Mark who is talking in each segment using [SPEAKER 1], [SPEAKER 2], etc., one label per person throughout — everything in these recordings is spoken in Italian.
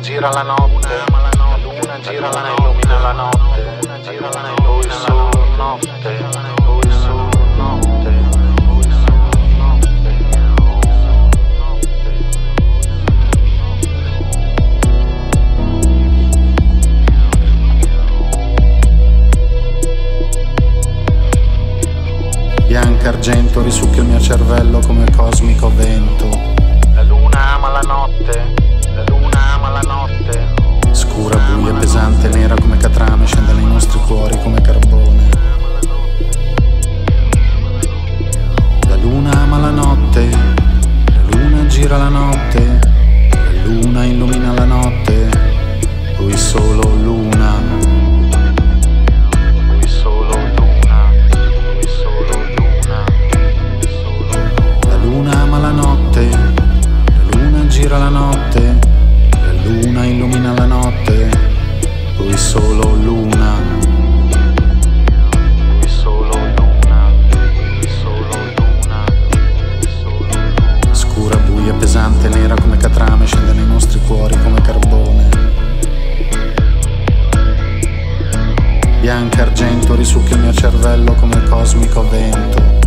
[SPEAKER 1] la gira la notte, la luna gira la notte, illumina la notte, la luna gira la notte, poi solo notte, poi solo notte, poi solo
[SPEAKER 2] Bianca argento risucchia il mio cervello come cosmico vento.
[SPEAKER 1] La luna ama la notte,
[SPEAKER 2] gira la notte, la luna illumina la notte, poi solo luna.
[SPEAKER 1] Luna
[SPEAKER 2] ama la notte, la luna gira la notte, pesante, nera come catrame, scende nei nostri cuori come carbone. Bianca argento risucchia il mio cervello come cosmico vento.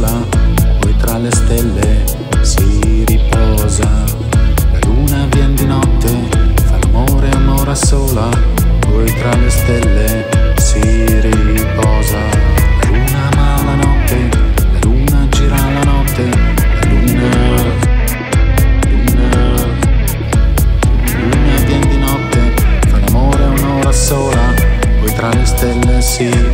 [SPEAKER 2] sola, poi tra le stelle si riposa. La luna viene di notte, fa
[SPEAKER 1] l'amore un'ora sola, poi tra le stelle si riposa.
[SPEAKER 2] La luna ama la notte, la luna gira la notte, la luna. la luna viene di notte, fa l'amore un'ora sola, poi tra le stelle si riposa.